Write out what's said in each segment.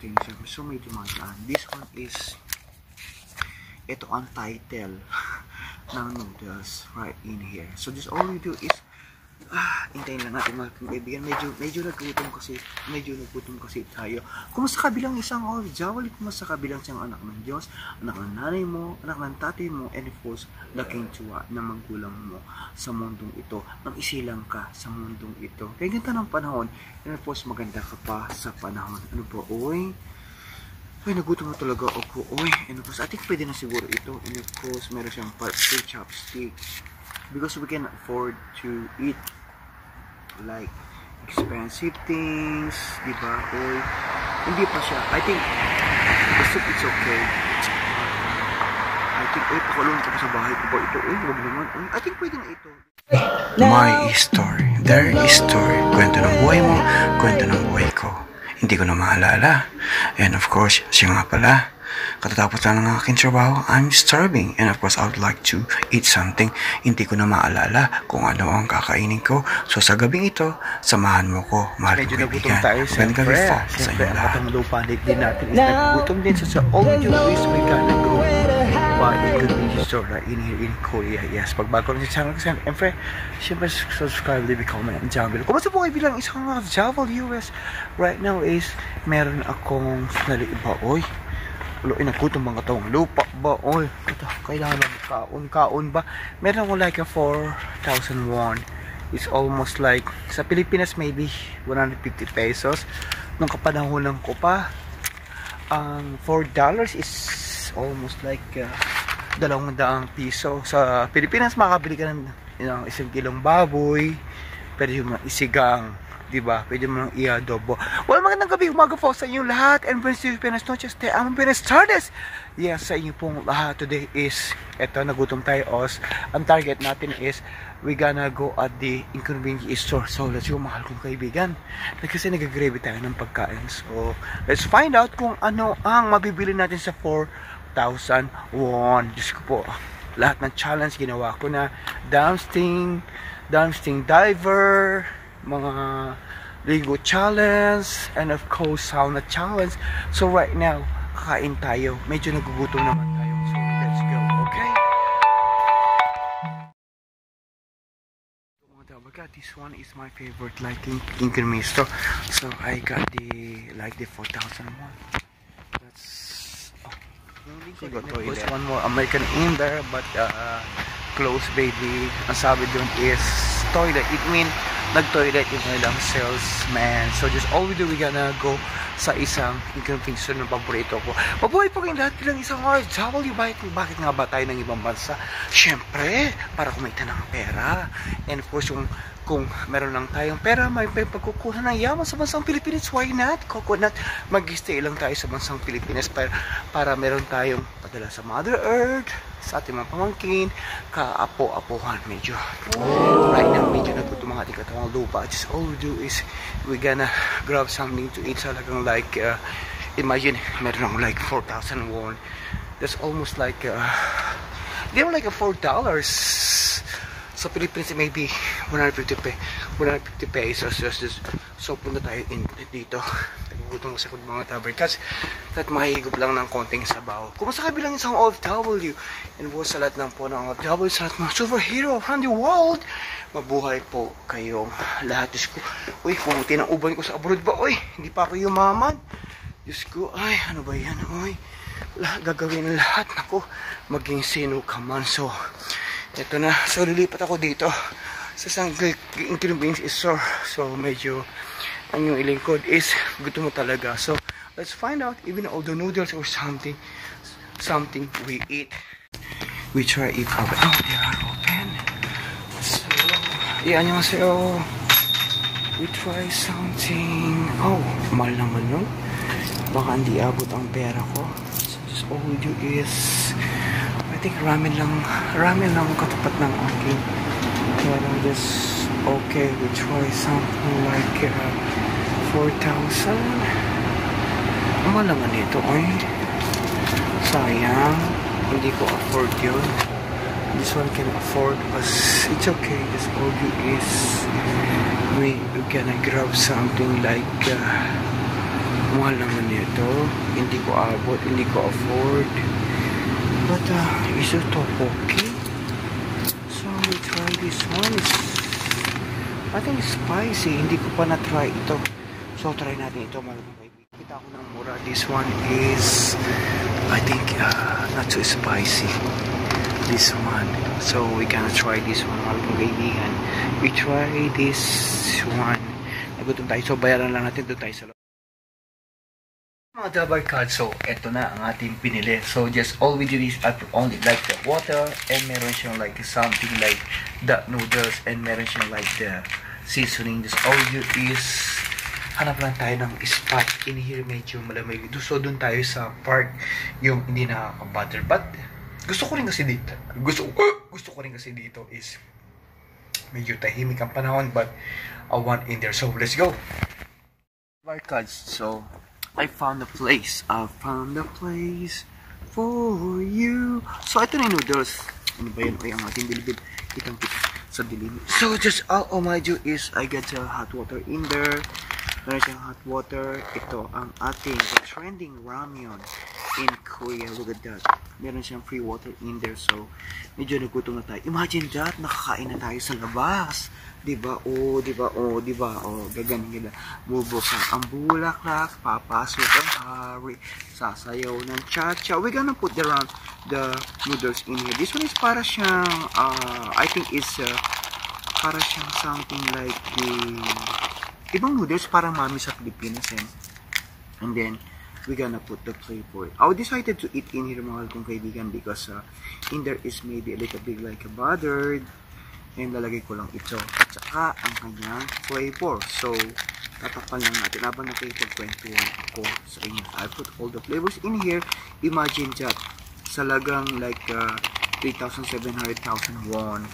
things. So may dumadaan. This one is ito ang title ng noodles right in here. So just all we do is ah, hintayin lang natin mga kaibigan. Medyo, medyo nagutom kasi, medyo nagutom kasi tayo. Kumusta kabilang isang oh, Jawali, kumusta kabilang siyang anak ng Diyos, anak ng nanay mo, anak ng tatay mo, and of course, laking tsuwa ng magulang mo sa mundong ito, nang isilang ka sa mundong ito. Kaya ganda ng panahon, and of course, maganda ka pa sa panahon. Ano po, oy, ay, nagutom na talaga ako. Uy, and of course, I think pwede na siguro ito. And of course, meron siyang part 2 chopstick. Because we can afford to eat like expensive things, di ba? Uy, hindi pa siya. I think soup is okay. I think, uy, pakulong ko sa bahay ko ba ito? Uy, wag naman. I think pwede na ito. My story. Their story. Kwento ng buhay mo, kwento ng buhay ko. Hindi ko na maalala. And of course, siya nga pala. Katatapos lang ng aking trabaho, I'm starving. And of course, I would like to eat something. Hindi ko na maalala kung ano ang kakainin ko. So sa gabing ito, samahan mo ko, mahal Medyo ko nagutom kaibigan. tayo, siyempre. Siyempre, ang lahat. katanglupanik din natin is nagugutom din. So, sa all do is we gotta go buy a convenience store right in here in Korea. Yes, pag bago lang sa channel ko, siyempre, siyempre, subscribe, leave a comment, and jungle. Kumusta po kayo bilang isang mga Javel US? Right now is, meron akong sandali iba. Oy, Ulo, inagutom bang katawang lupa ba? Oy, ito, kailangan ng kaon, ba? Meron ako like a 4,000 won. It's almost like, sa Pilipinas maybe 150 pesos. Nung kapanahonan ko pa, ang 4 dollars is almost like uh, dalawang daang piso. Sa Pilipinas, makakabili ka ng you know, isang kilong baboy, pwede yung mga isigang, di ba? Pwede mo nang i-adobo. Well, magandang gabi, umaga po sa inyong lahat. And Prince TV Pinas Noches, te among Pinas Tardes. Yes, sa inyo pong lahat today is, eto, nagutom tayo os. Ang target natin is, we gonna go at the inconvenience store. So, let's go, mahal kong kaibigan. Kasi nag-gravy tayo ng pagkain. So, let's find out kung ano ang mabibili natin sa 4,000 won. Diyos ko po, lahat ng challenge ginawa ko na. Dumpsting, dumpsting diver, mga Ligo challenge, and of course, sauna challenge. So, right now, kakain tayo. Medyo nagugutom naman tayo. So, let's go, okay? This one is my favorite like in, in Misto. So I got the like the 4000 one. That's oh. To course, ile. one more American in there but uh, close baby. Ang sabi dun is toilet. It mean nag-toilet yung ilang salesman. So just all we do, we gonna go sa isang inconvenience store ng paborito ko. Mabuhay po kayong lahat bilang isang RW. Bakit, bakit nga ba tayo ng ibang bansa? Siyempre, para kumita ng pera. And of course, yung kung meron lang tayong pera, may may pagkukuha ng yaman sa bansang Pilipinas. Why not? Coconut, mag-stay lang tayo sa bansang Pilipinas para, para meron tayong padala sa Mother Earth, sa ating mga pamangkin, kaapo-apuhan medyo. Right now, medyo nagutom ang ating katawang lupa. Just all we do is we gonna grab something to eat. Talagang like, uh, imagine, meron like 4,000 won. That's almost like, uh, naman like a 4 dollars sa Philippines maybe 150 pe 150 pesos. Just, so punta tayo in, dito. Nagugutom sa mga taber kasi at mahigop lang ng konting sabaw. Kumusta ka bilang isang OFW and po sa lahat ng po ng OFW sa lahat mga superhero around the world mabuhay po kayong lahat. Diyos ko. Uy kumuti ng uban ko sa abroad ba? Uy hindi pa ako yumaman. Diyos ko. Ay ano ba yan? Uy gagawin ng lahat. Nako maging sino ka man. So ito na. So, lilipat ako dito sa isang inconvenience store. So, medyo ang yung ilingkod is gusto mo talaga. So, let's find out even all the noodles or something something we eat. We try it open. Oh, they are open. So, yeah, 안녕하세요. We try something. Oh, mahal naman nun. Baka hindi abot ang pera ko. So, just all we do is I think ramen lang, ramen lang ang katapat ng aking. Kaya lang just, okay, we try something like uh, 4,000. Ang mahal naman ito, oy. Sayang, hindi ko afford yun. This one can afford, but it's okay. All you is, we, we gonna grab something like uh, Mahal naman nito. Hindi ko abot, hindi ko afford. But, uh, is it okay? So, we try this one. It's, I think it's spicy. Hindi ko pa na-try ito. So, try natin ito, mga kaibigan. Kita ko ng mura. This one is, I think, uh, not too spicy. This one. So, we gonna try this one, mga kaibigan. We try this one. Nagutom tayo. So, bayaran lang natin doon tayo sa. Mga Dabar Card, so eto na ang ating pinili. So just all we do is I only like the water and meron siyang like something like the noodles and meron siyang like the seasoning. Just all do is hanap lang tayo ng spot in here medyo malamig. So doon tayo sa park yung hindi nakaka-butter. But gusto ko rin kasi dito. Gusto gusto ko rin kasi dito is medyo tahimik ang panahon but I want in there. So let's go. Dabar Cards, so I found a place. I found a place for you. So, ito na yung noodles. Ano ba yun? Ay, ang ating bilbil. Kitang kita sa dilim. So, just all oh my do is I get the hot water in there. Meron siyang hot water. Ito ang ating trending ramyun in Korea. Look at that. Meron siyang free water in there. So, medyo nagutom na tayo. Imagine that, nakakain na tayo sa labas. Diba? O, diba? O, diba? O, gaganin nila. Bubuka ang bulaklak, papasok ang hari, sasayaw ng cha-cha. We're gonna put the, round, the noodles in here. This one is para siyang, uh, I think is, uh, para siyang something like the, ibang noodles parang mami sa Pilipinas eh. And then, we're gonna put the it. I decided to eat in here mga kong kaibigan because uh, in there is maybe a little bit like a buttered and lalagay ko lang ito at saka ang kanyang flavor. So, tatakpan lang natin habang nakikipagkwentuhan ako sa inyo. I put all the flavors in here. Imagine that sa lagang like uh, 3,700,000 won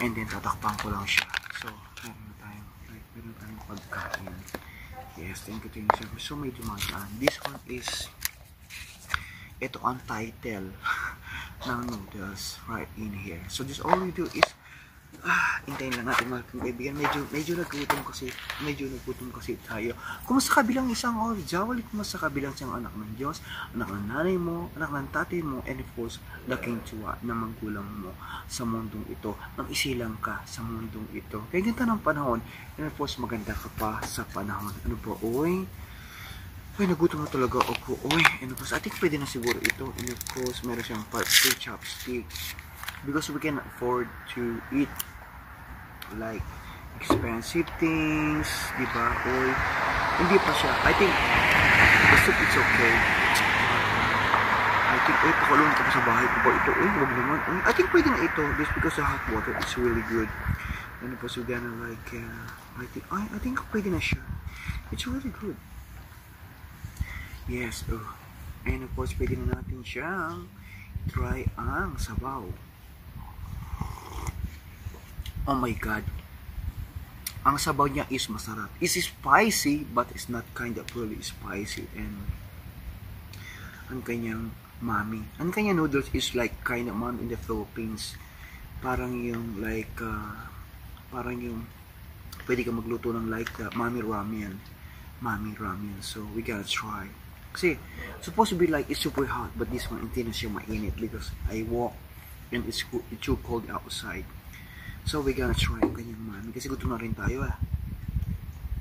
and then tatakpan ko lang siya. So, meron na tayong, like, meron tayong pagkain. Yes, thank you, thank you. So, may dumadaan. This one is, ito ang title ng noodles right in here. So, this all we do is, ah, hintayin lang natin mga kaibigan. Medyo, medyo nagutom kasi, medyo nagutom kasi tayo. Kumusta kabilang isang Orjawali, kumusta kabilang siyang anak ng Diyos, anak ng nanay mo, anak ng tatay mo, and of course, laking tuwa ng magulang mo sa mundong ito, nang isilang ka sa mundong ito. Kaya ganda ng panahon, and of course, maganda ka pa sa panahon. Ano po, oy? Uy, nagutom na talaga ako. Uy, and of course, I think pwede na siguro ito. And of course, meron siyang part 2 chopstick. Because we can afford to eat like expensive things, di ba? Or hindi pa siya. I think soup is okay. I think, uy, pakulong ko sa bahay ko ba ito? Uy, wag naman. Uy, I think pwede na ito. Just because the hot water is really good. And course, we're gonna like, uh, I think, I, I think pwede na siya. It's really good. Yes, oh. And of course, pwede na natin siyang try ang sabaw. Oh my God. Ang sabaw niya is masarap. It's spicy, but it's not kind of really spicy. And ang kanyang mami. Ang kanyang noodles is like kind of mom in the Philippines. Parang yung like, uh, parang yung pwede ka magluto ng like uh, mami ramen. Mami ramen. So, we gotta try. Kasi, supposed to be like, it's super hot, but this one, hindi na siya mainit because I walk and it's, it's too cold outside. So, we gonna try yung kanyang. Kasi gutom na rin tayo ah.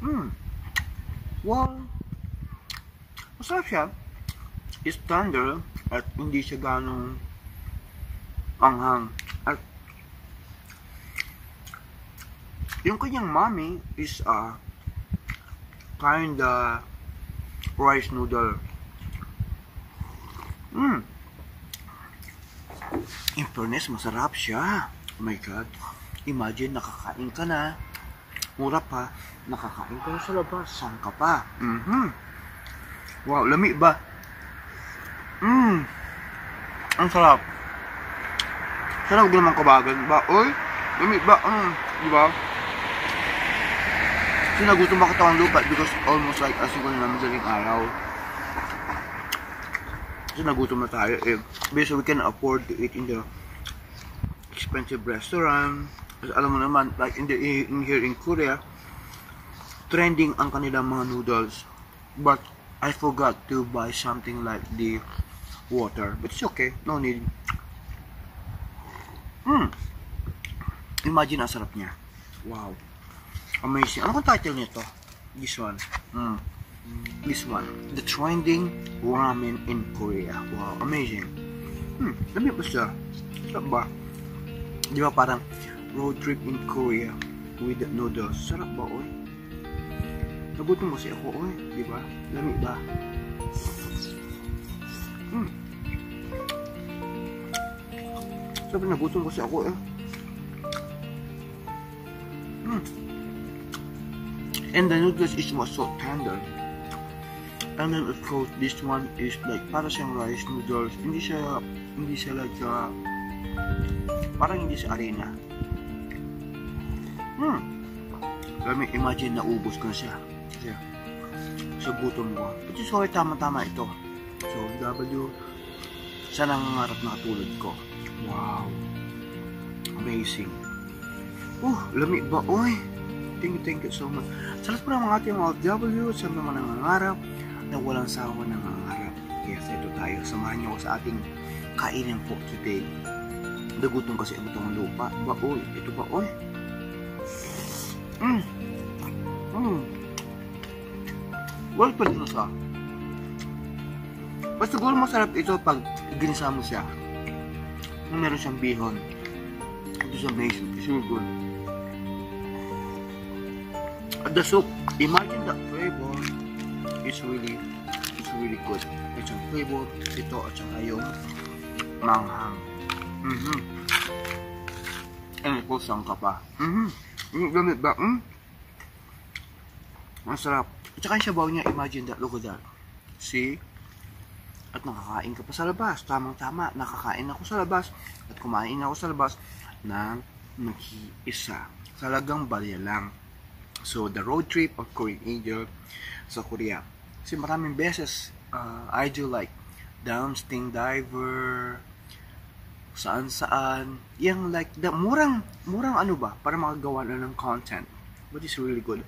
Hmm. Well, masarap siya. It's tender at hindi siya ganong anghang. At yung kanyang mami is uh, kinda rice noodle. Mm. In fairness, masarap siya. Oh my God. Imagine, nakakain ka na. Mura pa. Nakakain ka na sa labas. Saan ka pa? Mhm. Wow, lami ba? Mm. Ang sarap. Sarap naman kabagan ba? Oy, lami ba? Mm. Di ba? Kasi nagutom ako tawang lupa because almost like as siguro naman sa araw. Kasi nagutom na tayo eh. Because we can afford to eat in the expensive restaurant. Kasi alam mo naman, like in, the, in here in Korea, trending ang kanilang mga noodles. But I forgot to buy something like the water. But it's okay. No need. Hmm. Imagine ang sarap niya. Wow. Amazing. Ano kung title nito? This one. Hmm. This one. The trending ramen in Korea. Wow. Amazing. Hmm. Dami ba siya? Sarap ba? Di ba parang road trip in Korea with noodles. Sarap ba, oy? Nagutom kasi ako, oy. Di ba? Lami ba? Hmm. Sabi nagutom kasi ako, eh. Hmm. And the noodles is was so tender. And then of course, this one is like para siyang rice noodles. Hindi siya, hindi siya like, uh, parang hindi siya arena. Hmm. Me imagine na ubos ko na siya. Kasi, sa gutom ko. Is why tama-tama ito. So, W, sa nangangarap na katulad ko. Wow. Amazing. Oh, lami ba? Oy, thank you, thank you so much. Sa lahat po ng mga ating mga W, sa mga nangangarap, na walang sawa nangangarap. Yes, ito tayo. Samahan niyo ako sa ating kainin po today. Nagutom kasi ang itong lupa. Ba, oy, ito ba, oy? Mm. Mm. Well, pwede na siya. Basta siguro masarap ito pag ginisa mo siya. Kung meron siyang bihon. It is amazing. It's really good. The soup, imagine the flavor. It's really, it's really good. It's ang flavor, ito at saka yung manghang. Mm-hmm. And kusang ka pa. Mm-hmm. Yung gamit ba? Mm? Masarap. At saka yung sabaw niya, imagine that, look at that. See? At nakakain ka pa sa labas. Tamang-tama, nakakain ako sa labas. At kumain ako sa labas ng nag-iisa. Talagang balya lang. So, the road trip of Korean Angel sa Korea. Kasi maraming beses, uh, I do like Down-sting diver, saan saan. Yung like, the, murang, murang ano ba, para makagawa na ng content. But it's really good.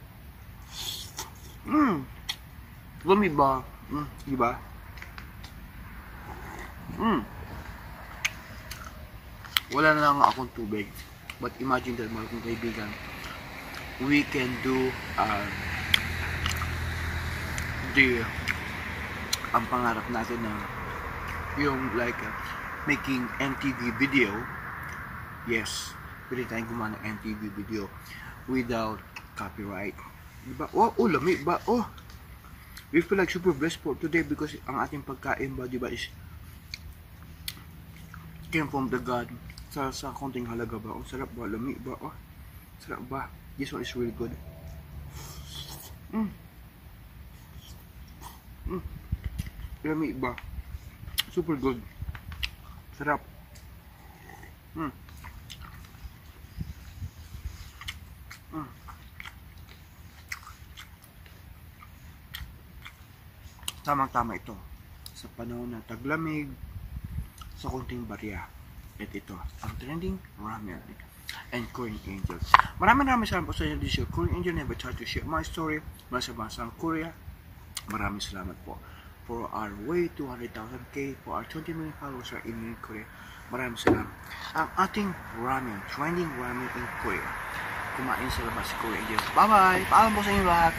Mm. Lumi ba? Mm, di ba? Mm. Wala na lang akong tubig. But imagine that mga kong kaibigan, we can do uh, the ang pangarap natin na yung like uh, making MTV video. Yes pwede tayong gumawa ng MTV video without copyright. Diba? Oh, oh lami ba? Oh we feel like super blessed for today because ang ating pagkain ba diba is came from the God. Sa, sa konting halaga ba? Oh sarap ba? Lami ba? Oh sarap ba? This one is really good. Mm. Mm. Lami ba? Super good. Sarap. Mm. Mm. Tamang-tama ito. Sa panahon ng taglamig, sa konting barya. At ito, ang trending ramen and Korean Angels. Maraming maraming salamat po sa inyo this year. Korean Angel never tried to share my story. Mula sa bansang Korea. Maraming salamat po for our way 200,000k for our 20 million followers are in Korea. Maraming salamat. Ang ating ramen, trending ramen in Korea. Kumain sa labas Korea. Bye-bye! Paalam po sa inyo lahat!